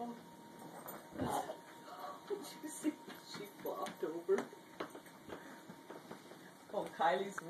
Oh. Did you see? She flopped over. Oh, Kylie's